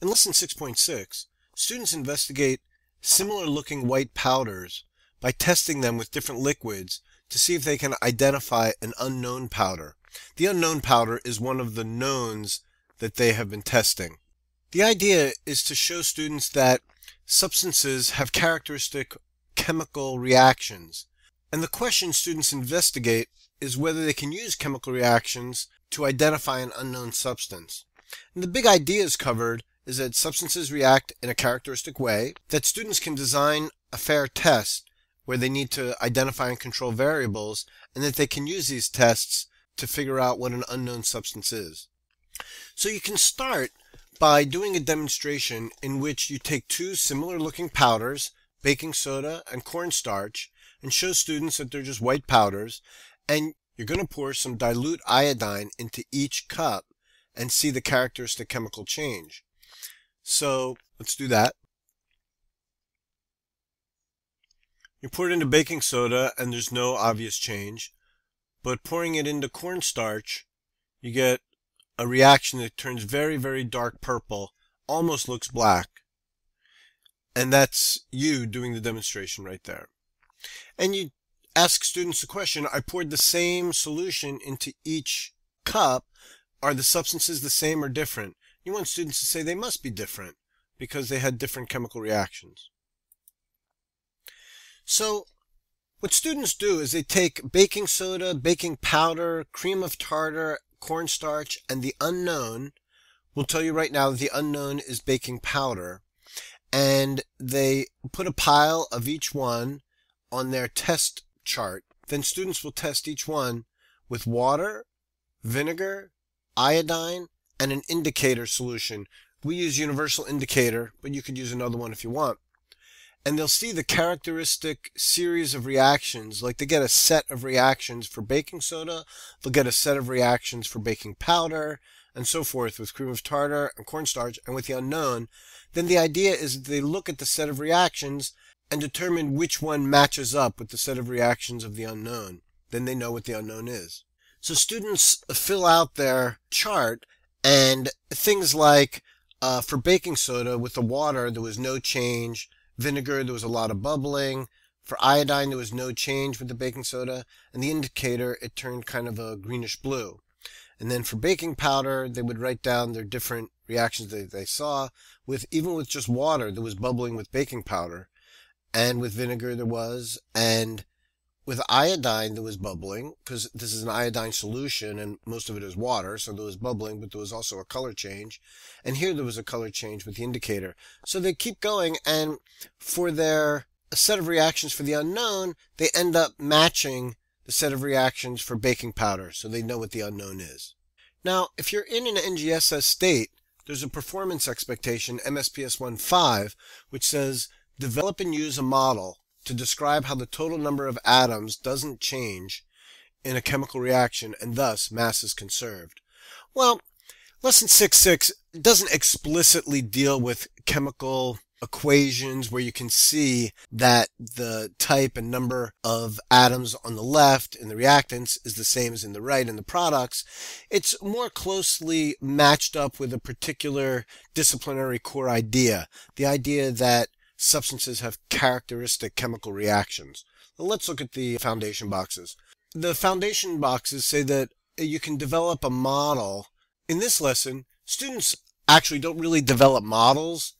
In Lesson 6.6, students investigate similar looking white powders by testing them with different liquids to see if they can identify an unknown powder. The unknown powder is one of the knowns that they have been testing. The idea is to show students that substances have characteristic chemical reactions. And the question students investigate is whether they can use chemical reactions to identify an unknown substance. And the big ideas covered is that substances react in a characteristic way, that students can design a fair test where they need to identify and control variables, and that they can use these tests to figure out what an unknown substance is. So you can start by doing a demonstration in which you take two similar looking powders, baking soda and cornstarch, and show students that they're just white powders, and you're going to pour some dilute iodine into each cup and see the characteristic chemical change. So let's do that. You pour it into baking soda and there's no obvious change, but pouring it into cornstarch, you get a reaction that turns very, very dark purple, almost looks black. And that's you doing the demonstration right there. And you ask students the question, I poured the same solution into each cup. Are the substances the same or different? You want students to say they must be different because they had different chemical reactions. So what students do is they take baking soda, baking powder, cream of tartar, cornstarch, and the unknown. We'll tell you right now that the unknown is baking powder. And they put a pile of each one on their test chart. Then students will test each one with water, vinegar, iodine, and an indicator solution. We use universal indicator, but you could use another one if you want. And they'll see the characteristic series of reactions, like they get a set of reactions for baking soda, they'll get a set of reactions for baking powder, and so forth with cream of tartar and cornstarch, and with the unknown. Then the idea is that they look at the set of reactions and determine which one matches up with the set of reactions of the unknown. Then they know what the unknown is. So students fill out their chart and things like uh, for baking soda with the water, there was no change. Vinegar, there was a lot of bubbling. For iodine, there was no change with the baking soda. And the indicator, it turned kind of a greenish blue. And then for baking powder, they would write down their different reactions that they saw. With even with just water, there was bubbling with baking powder, and with vinegar there was, and with iodine, there was bubbling because this is an iodine solution and most of it is water. So there was bubbling, but there was also a color change. And here there was a color change with the indicator. So they keep going and for their set of reactions for the unknown, they end up matching the set of reactions for baking powder. So they know what the unknown is. Now, if you're in an NGSS state, there's a performance expectation, MSPS 1.5, which says develop and use a model to describe how the total number of atoms doesn't change in a chemical reaction and thus mass is conserved. Well, lesson 6.6 doesn't explicitly deal with chemical equations where you can see that the type and number of atoms on the left in the reactants is the same as in the right in the products. It's more closely matched up with a particular disciplinary core idea. The idea that substances have characteristic chemical reactions. Let's look at the foundation boxes. The foundation boxes say that you can develop a model. In this lesson, students actually don't really develop models.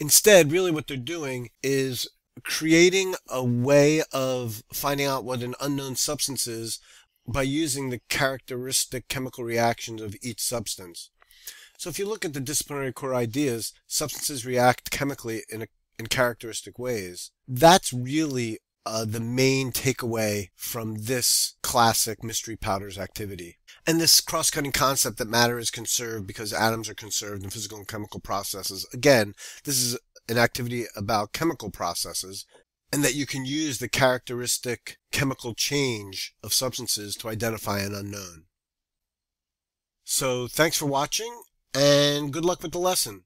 Instead, really what they're doing is creating a way of finding out what an unknown substance is by using the characteristic chemical reactions of each substance. So if you look at the disciplinary core ideas, substances react chemically in a in characteristic ways. That's really uh, the main takeaway from this classic mystery powders activity. And this cross-cutting concept that matter is conserved because atoms are conserved in physical and chemical processes. Again, this is an activity about chemical processes and that you can use the characteristic chemical change of substances to identify an unknown. So thanks for watching and good luck with the lesson.